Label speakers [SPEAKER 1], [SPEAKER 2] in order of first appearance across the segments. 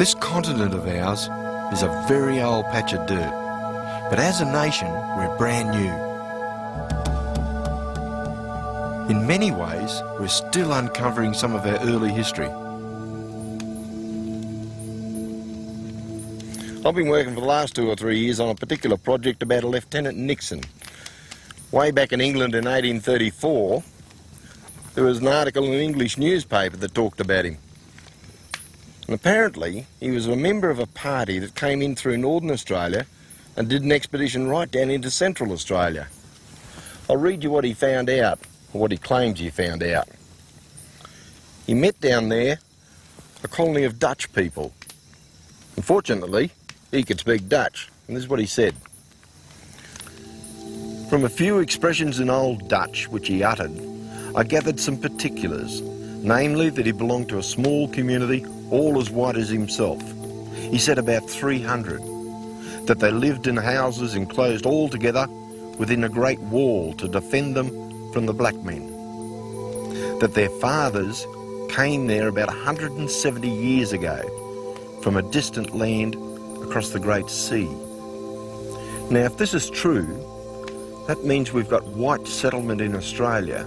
[SPEAKER 1] This continent of ours is a very old patch of dirt, but as a nation, we're brand new. In many ways, we're still uncovering some of our early history.
[SPEAKER 2] I've been working for the last two or three years on a particular project about a Lieutenant Nixon. Way back in England in 1834, there was an article in an English newspaper that talked about him. And apparently, he was a member of a party that came in through Northern Australia and did an expedition right down into Central Australia. I'll read you what he found out, or what he claims he found out. He met down there a colony of Dutch people. Unfortunately, he could speak Dutch, and this is what he said. From a few expressions in Old Dutch which he uttered, I gathered some particulars, namely that he belonged to a small community all as white as himself. He said about 300. That they lived in houses enclosed all together within a great wall to defend them from the black men. That their fathers came there about 170 years ago from a distant land across the Great Sea. Now, if this is true, that means we've got white settlement in Australia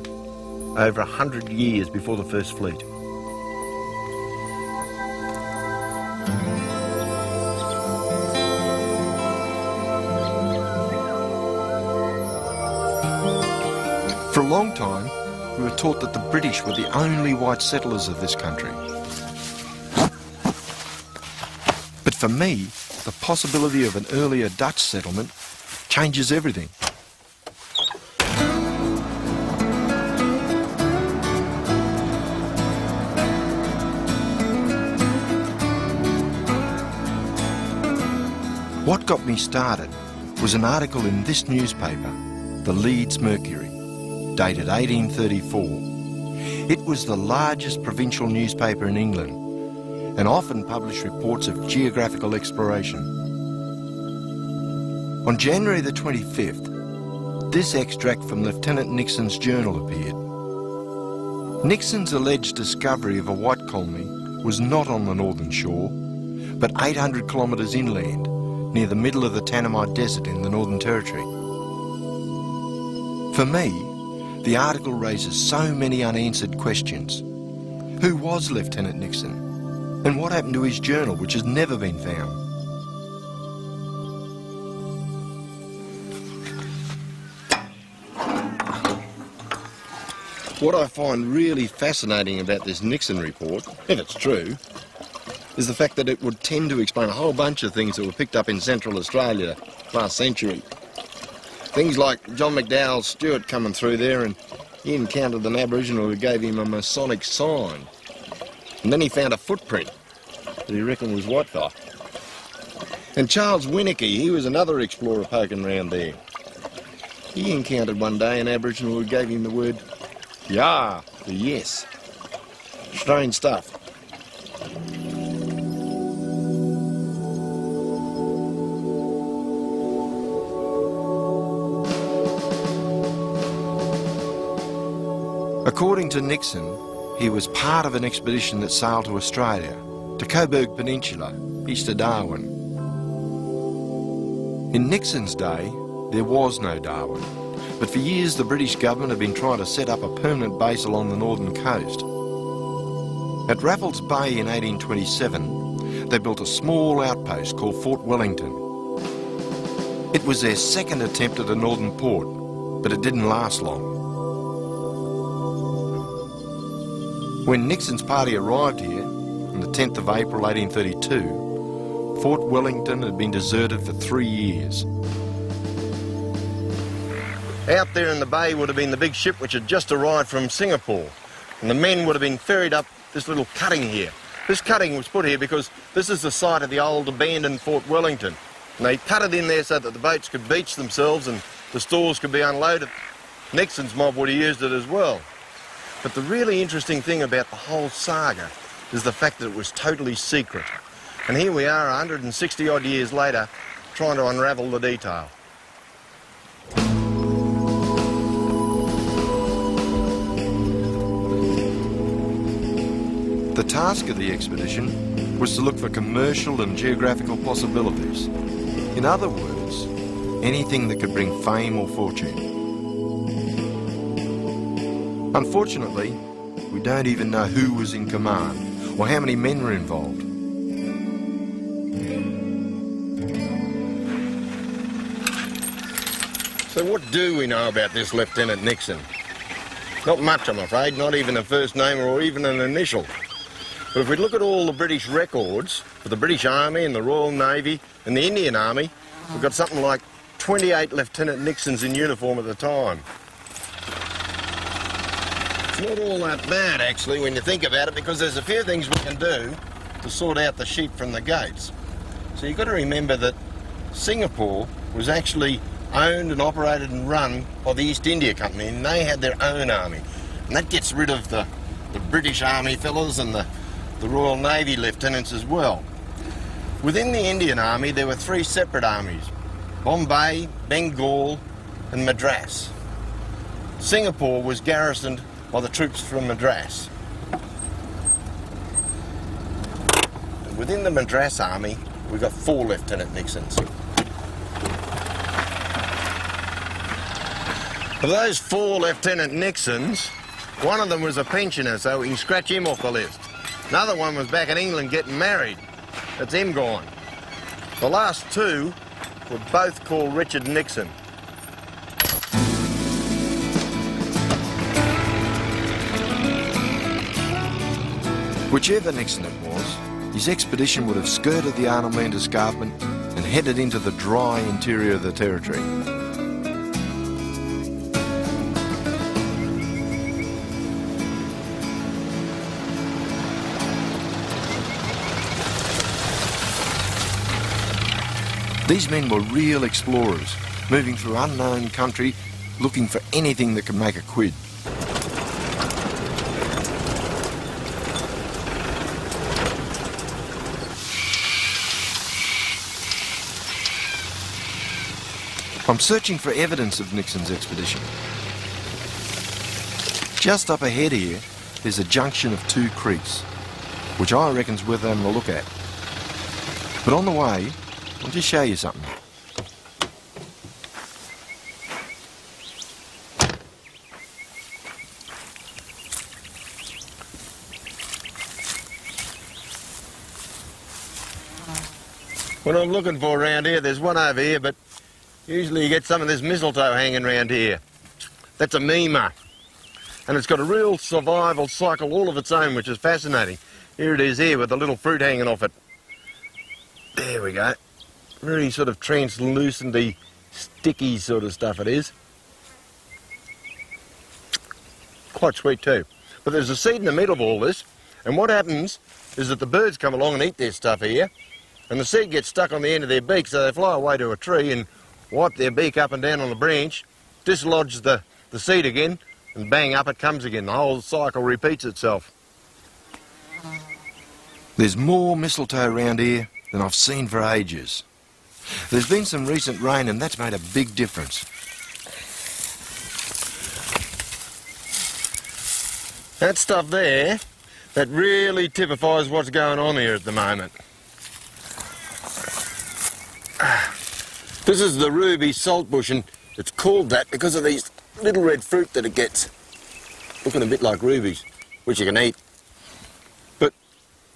[SPEAKER 2] over 100 years before the first fleet.
[SPEAKER 1] Long time, we were taught that the British were the only white settlers of this country. But for me, the possibility of an earlier Dutch settlement changes everything. What got me started was an article in this newspaper, the Leeds Mercury, dated 1834. It was the largest provincial newspaper in England and often published reports of geographical exploration. On January the 25th, this extract from Lieutenant Nixon's journal appeared. Nixon's alleged discovery of a white colony was not on the northern shore, but 800 kilometres inland, near the middle of the Tanami Desert in the Northern Territory. For me, the article raises so many unanswered questions. Who was Lieutenant Nixon? And what happened to his journal, which has never been found?
[SPEAKER 2] What I find really fascinating about this Nixon report, if it's true, is the fact that it would tend to explain a whole bunch of things that were picked up in Central Australia last century. Things like John McDouall Stuart coming through there and he encountered an Aboriginal who gave him a Masonic sign. And then he found a footprint that he reckoned was Whitefire. And Charles Winnecke, he was another explorer poking around there. He encountered one day an Aboriginal who gave him the word yeah, for yes. Strange stuff.
[SPEAKER 1] According to Nixon, he was part of an expedition that sailed to Australia, to Cobourg Peninsula, east of Darwin. In Nixon's day, there was no Darwin, but for years the British government had been trying to set up a permanent base along the northern coast. At Raffles Bay in 1827, they built a small outpost called Fort Wellington. It was their second attempt at a northern port, but it didn't last long. When Nixon's party arrived here on the 10th of April 1832, Fort Wellington had been deserted for three years.
[SPEAKER 2] Out there in the bay would have been the big ship which had just arrived from Singapore. And the men would have been ferried up this little cutting here. This cutting was put here because this is the site of the old abandoned Fort Wellington. And they cut it in there so that the boats could beach themselves and the stores could be unloaded. Nixon's mob would have used it as well. But the really interesting thing about the whole saga is the fact that it was totally secret. And here we are 160 odd years later trying to unravel the detail.
[SPEAKER 1] The task of the expedition was to look for commercial and geographical possibilities. In other words, anything that could bring fame or fortune. Unfortunately, we don't even know who was in command or how many men were involved.
[SPEAKER 2] So what do we know about this Lieutenant Nixon? Not much, I'm afraid, not even a first name or even an initial. But if we look at all the British records for the British Army and the Royal Navy and the Indian Army, we've got something like 28 Lieutenant Nixons in uniform at the time. It's not all that bad, actually, when you think about it, because there's a few things we can do to sort out the sheep from the goats. So you've got to remember that Singapore was actually owned and operated and run by the East India Company, and they had their own army. And that gets rid of the, the British Army fellows and the, the Royal Navy lieutenants as well. Within the Indian Army, there were three separate armies Bombay, Bengal, and Madras. Singapore was garrisoned by the troops from Madras. And within the Madras Army, we've got four Lieutenant Nixons. Of those four Lieutenant Nixons, one of them was a pensioner, so we can scratch him off the list. Another one was back in England getting married. That's him gone. The last two were both called Richard Nixon.
[SPEAKER 1] Whichever Nixon it was, his expedition would have skirted the Arnhem Escarpment and headed into the dry interior of the territory. These men were real explorers, moving through unknown country, looking for anything that could make a quid. I'm searching for evidence of Nixon's expedition. Just up ahead here, there's a junction of two creeks, which I reckon's worth having a look at. But on the way, I'll just show you something.
[SPEAKER 2] What I'm looking for around here, there's one over here, but usually you get some of this mistletoe hanging around here. That's a mima. And it's got a real survival cycle all of its own, which is fascinating. Here it is here with the little fruit hanging off it. There we go. Really sort of translucenty, sticky sort of stuff it is. Quite sweet too. But there's a seed in the middle of all this, and what happens is that the birds come along and eat their stuff here, and the seed gets stuck on the end of their beak, so they fly away to a tree and wipe their beak up and down on the branch, dislodge the, the seed again, and bang, up it comes again. The whole cycle repeats itself.
[SPEAKER 1] There's more mistletoe around here than I've seen for ages. There's been some recent rain and that's made a big difference.
[SPEAKER 2] That stuff there, that really typifies what's going on here at the moment. This is the ruby saltbush, and it's called that because of these little red fruit that it gets. Looking a bit like rubies, which you can eat. But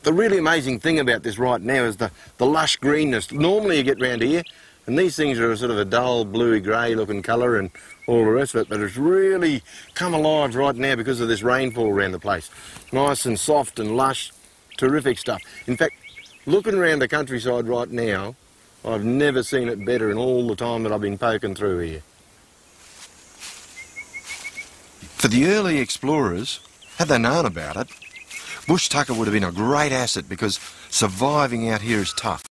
[SPEAKER 2] the really amazing thing about this right now is the, the lush greenness. Normally you get round here, and these things are sort of a dull bluey grey looking colour and all the rest of it, but it's really come alive right now because of this rainfall around the place. Nice and soft and lush, terrific stuff. In fact, looking around the countryside right now, I've never seen it better in all the time that I've been poking through here.
[SPEAKER 1] For the early explorers, had they known about it, Bush tucker would have been a great asset because surviving out here is tough.